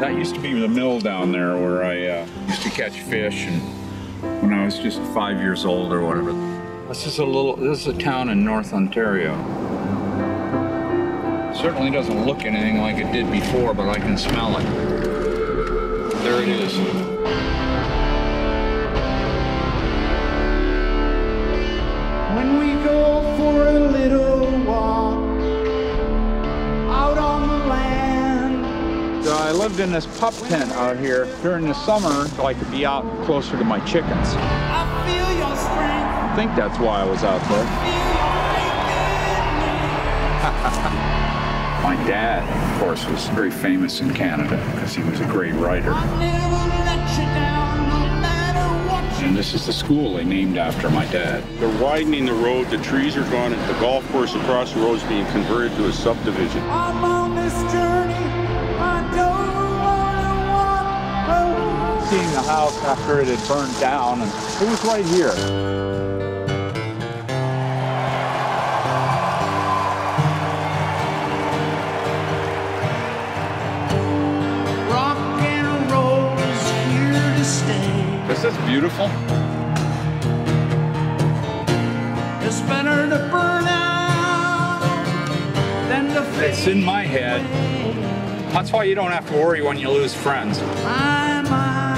That used to be the mill down there where I uh, used to catch fish and when I was just five years old or whatever. This is a little, this is a town in North Ontario. Certainly doesn't look anything like it did before, but I can smell it. There it is. I lived in this pup tent out here during the summer so I could be out closer to my chickens. I feel your strength. I think that's why I was out there. My dad, of course, was very famous in Canada because he was a great writer. I never let you down, no matter what you And this is the school they named after my dad. They're widening the road, the trees are gone, and the golf course across the road is being converted to a subdivision. Seeing the house after it had burned down, and it was right here. Rock and roll is here to stay. This is beautiful. It's better to burn out than to fade It's in my head. That's why you don't have to worry when you lose friends, My, my, hey, hey. because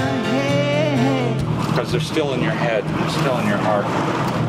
they're still in your head, they're still in your heart.